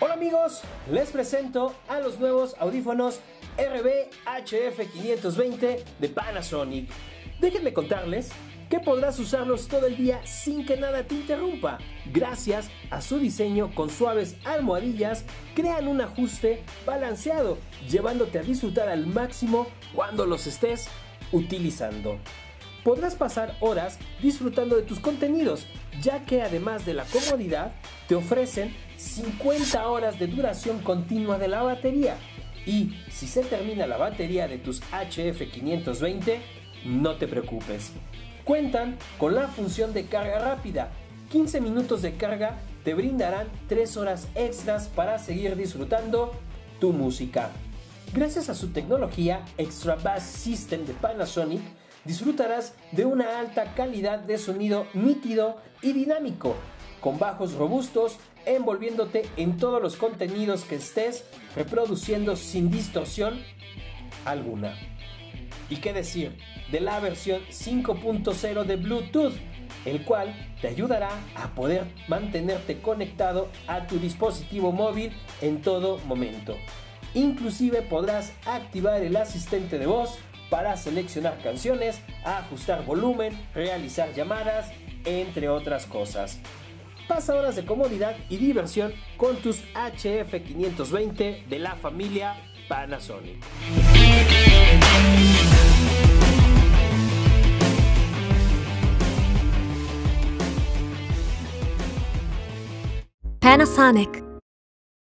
Hola amigos, les presento a los nuevos audífonos RB-HF520 de Panasonic. Déjenme contarles que podrás usarlos todo el día sin que nada te interrumpa. Gracias a su diseño con suaves almohadillas, crean un ajuste balanceado, llevándote a disfrutar al máximo cuando los estés utilizando. Podrás pasar horas disfrutando de tus contenidos, ya que además de la comodidad, te ofrecen 50 horas de duración continua de la batería. Y si se termina la batería de tus HF520, no te preocupes. Cuentan con la función de carga rápida. 15 minutos de carga te brindarán 3 horas extras para seguir disfrutando tu música. Gracias a su tecnología Extra Bass System de Panasonic, disfrutarás de una alta calidad de sonido nítido y dinámico, con bajos robustos, envolviéndote en todos los contenidos que estés reproduciendo sin distorsión alguna. ¿Y qué decir de la versión 5.0 de Bluetooth? el cual te ayudará a poder mantenerte conectado a tu dispositivo móvil en todo momento. Inclusive podrás activar el asistente de voz para seleccionar canciones, ajustar volumen, realizar llamadas, entre otras cosas. Pasa horas de comodidad y diversión con tus HF520 de la familia Panasonic. Panasonic